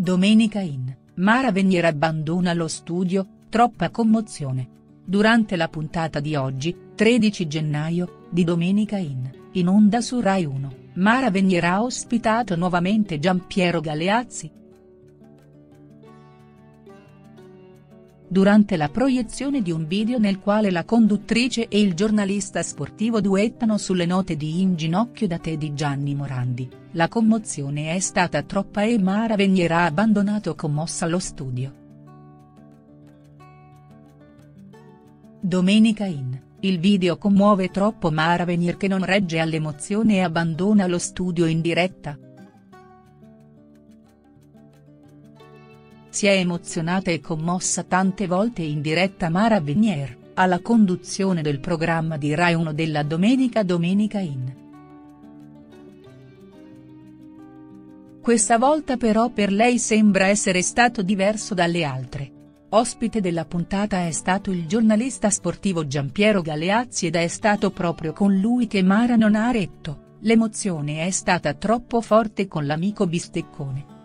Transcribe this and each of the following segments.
Domenica in, Mara Venier abbandona lo studio, troppa commozione. Durante la puntata di oggi, 13 gennaio, di Domenica in, in onda su Rai 1, Mara Venier ha ospitato nuovamente Giampiero Galeazzi, durante la proiezione di un video nel quale la conduttrice e il giornalista sportivo duettano sulle note di In ginocchio da te di Gianni Morandi, la commozione è stata troppa e Mara Venier ha abbandonato commossa lo studio. Domenica in, il video commuove troppo Mara Venier che non regge all'emozione e abbandona lo studio in diretta. Si è emozionata e commossa tante volte in diretta Mara Venier, alla conduzione del programma di Rai 1 della Domenica Domenica In. Questa volta però per lei sembra essere stato diverso dalle altre. Ospite della puntata è stato il giornalista sportivo Giampiero Galeazzi ed è stato proprio con lui che Mara non ha retto, l'emozione è stata troppo forte con l'amico bisteccone.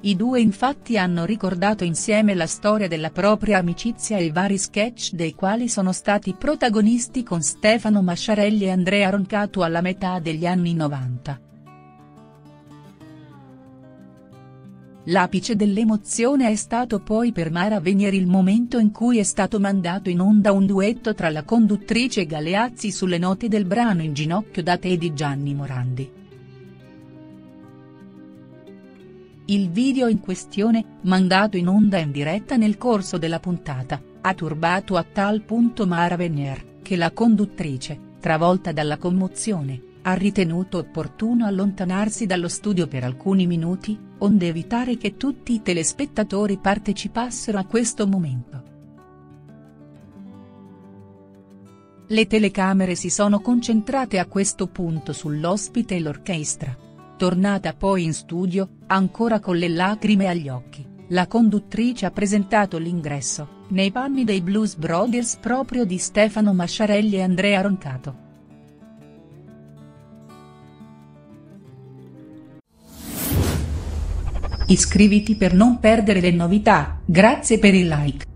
I due infatti hanno ricordato insieme la storia della propria amicizia e i vari sketch dei quali sono stati protagonisti con Stefano Masciarelli e Andrea Roncato alla metà degli anni 90. L'apice dell'emozione è stato poi per Mara Venier il momento in cui è stato mandato in onda un duetto tra la conduttrice Galeazzi sulle note del brano In ginocchio da te di Gianni Morandi. Il video in questione, mandato in onda in diretta nel corso della puntata, ha turbato a tal punto Mara Venier, che la conduttrice, travolta dalla commozione, ha ritenuto opportuno allontanarsi dallo studio per alcuni minuti, onde evitare che tutti i telespettatori partecipassero a questo momento. Le telecamere si sono concentrate a questo punto sull'ospite e l'orchestra. Tornata poi in studio, ancora con le lacrime agli occhi, la conduttrice ha presentato l'ingresso, nei panni dei Blues Brothers proprio di Stefano Masciarelli e Andrea Roncato. Iscriviti per non perdere le novità, grazie per il like.